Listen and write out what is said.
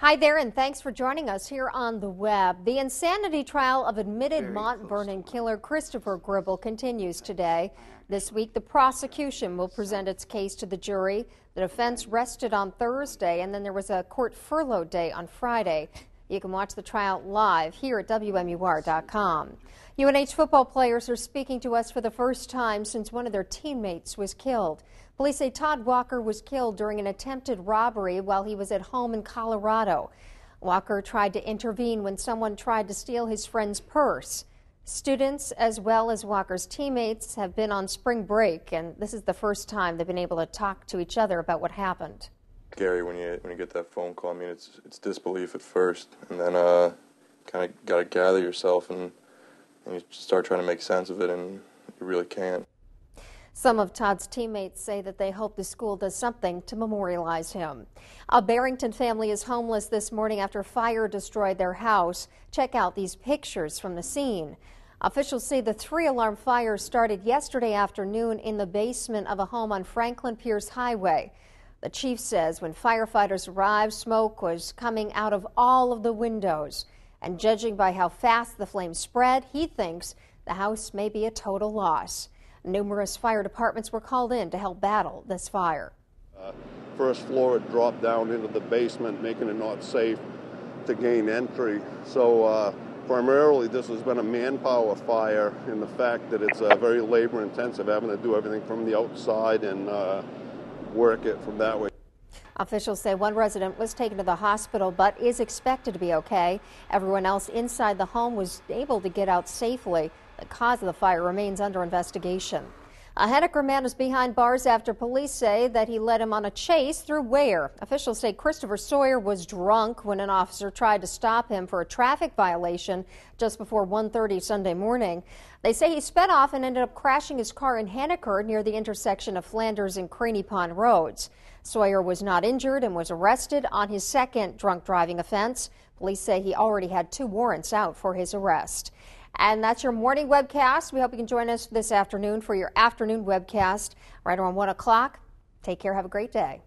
Hi there, and thanks for joining us here on the web. The insanity trial of admitted Very Mont Vernon killer Christopher Gribble continues today. This week, the prosecution will present its case to the jury. The defense rested on Thursday, and then there was a court furlough day on Friday. You can watch the trial live here at WMUR.com. UNH football players are speaking to us for the first time since one of their teammates was killed. Police say Todd Walker was killed during an attempted robbery while he was at home in Colorado. Walker tried to intervene when someone tried to steal his friend's purse. Students, as well as Walker's teammates, have been on spring break, and this is the first time they've been able to talk to each other about what happened. Scary when you when you get that phone call. I mean, it's it's disbelief at first, and then uh, kind of got to gather yourself and, and you start trying to make sense of it, and you really can't. Some of Todd's teammates say that they hope the school does something to memorialize him. A Barrington family is homeless this morning after fire destroyed their house. Check out these pictures from the scene. Officials say the three alarm fire started yesterday afternoon in the basement of a home on Franklin Pierce Highway. The chief says when firefighters arrived, smoke was coming out of all of the windows. And judging by how fast the flames spread, he thinks the house may be a total loss. Numerous fire departments were called in to help battle this fire. Uh, first floor had dropped down into the basement, making it not safe to gain entry. So uh, primarily this has been a manpower fire in the fact that it's uh, very labor intensive, having to do everything from the outside and uh, work it from that way. Officials say one resident was taken to the hospital but is expected to be okay. Everyone else inside the home was able to get out safely. The cause of the fire remains under investigation. A Henniker man is behind bars after police say that he led him on a chase through Weare. Officials say Christopher Sawyer was drunk when an officer tried to stop him for a traffic violation just before 1.30 Sunday morning. They say he sped off and ended up crashing his car in Henniker near the intersection of Flanders and Craney Pond Roads. Sawyer was not injured and was arrested on his second drunk driving offense. Police say he already had two warrants out for his arrest. And that's your morning webcast. We hope you can join us this afternoon for your afternoon webcast right around 1 o'clock. Take care. Have a great day.